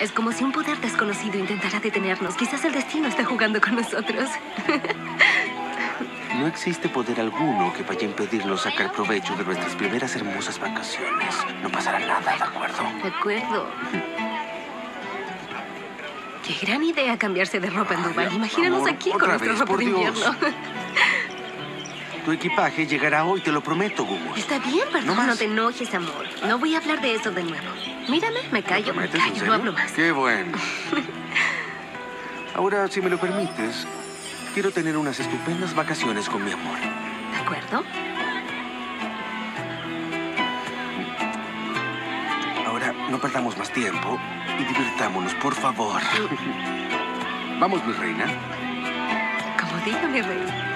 Es como si un poder desconocido intentara detenernos. Quizás el destino está jugando con nosotros. No existe poder alguno que vaya a impedirnos sacar provecho de nuestras primeras hermosas vacaciones. No pasará nada, ¿de acuerdo? De acuerdo. Qué gran idea cambiarse de ropa en Dubai. Imagínanos amor, aquí con nuestra vez, ropa de invierno. Tu equipaje llegará hoy, te lo prometo, Gumos. Está bien, perdón, No te enojes, amor. No voy a hablar de eso de nuevo. Mírame, me callo, me ¿Prometes, en callo, no hablo más. Qué bueno. Ahora, si me lo permites, quiero tener unas estupendas vacaciones con mi amor. ¿De acuerdo? Ahora, no perdamos más tiempo y divirtámonos, por favor. Vamos, mi reina. Como diga mi rey.